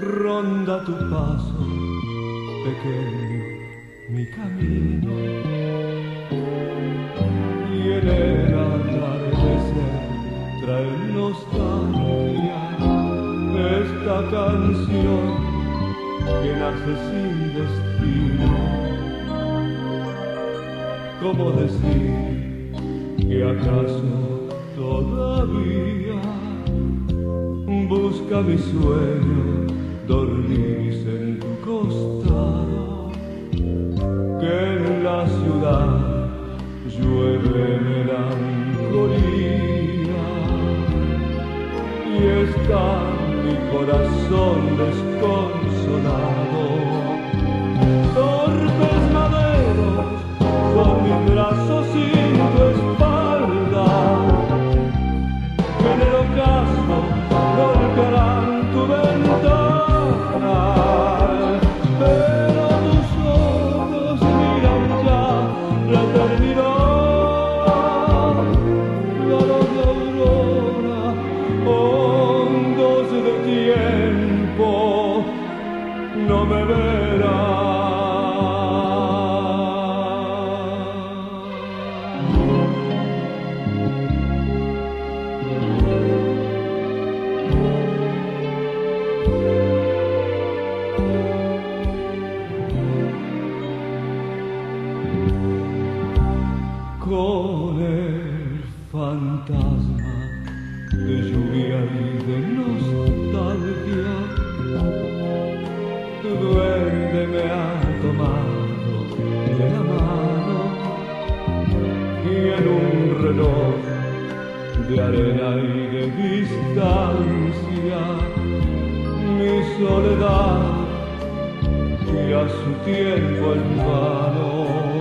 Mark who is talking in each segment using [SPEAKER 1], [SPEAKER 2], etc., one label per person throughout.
[SPEAKER 1] ronda tu paso, pequeño mi camino. Y en el atardecer trae nostalgia esta canción que nace sin destino. ¿Cómo decir que acaso todavía busca mi sueño dormirse en tu costado? Que en la ciudad llueve melancolía y está mi corazón desconsolado. Con el fantasma de lluvia y de nostalgia. Tu duende me ha tomado de la mano y en un reloj de arena y de distancia mi soledad y a su tiempo en vano.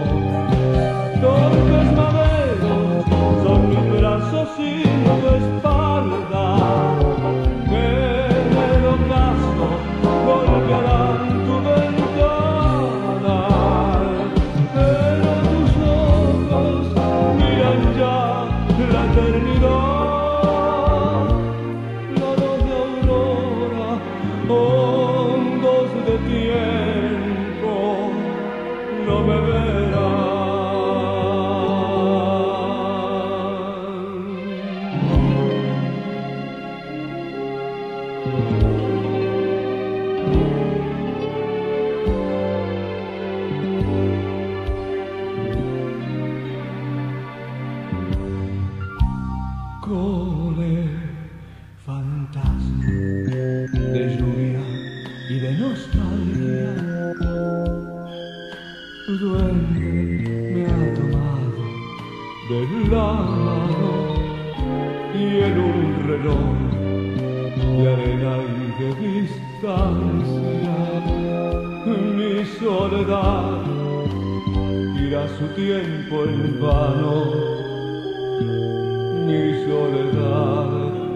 [SPEAKER 1] Nostalgia, tu duende me ha tomado de la mano y en un reloj de arena y de distancia, mi soledad irá su tiempo en vano mi soledad